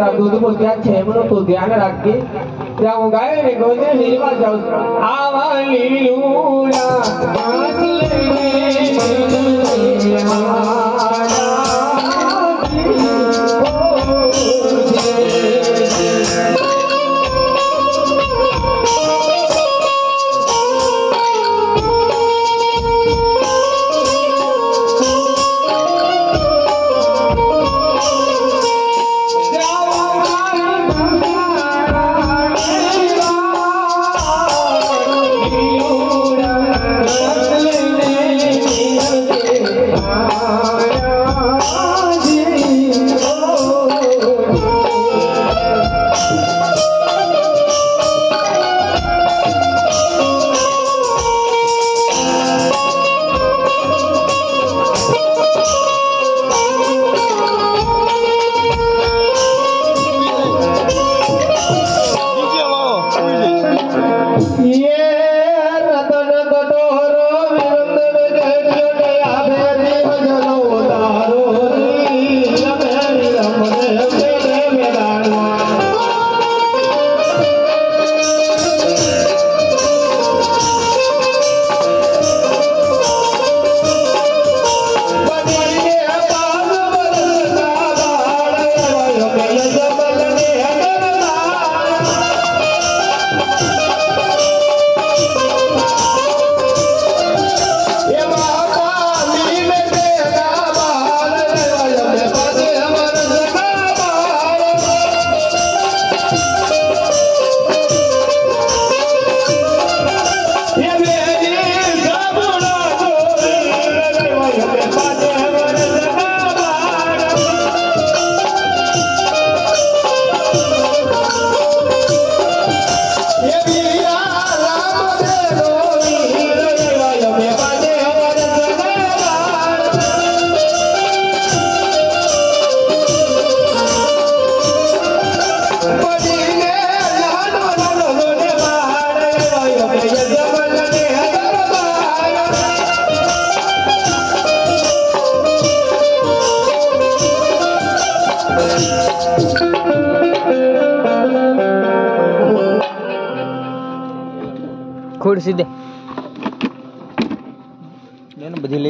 તાર દૂધમાં ત્યાં છે એમનું તું ધ્યાન રાખજે. ત્યાં હું ગાય ને ગોજે નીરવા જાઉં આવા. લીલુડા Hare ખુરશી દે બધી લઈ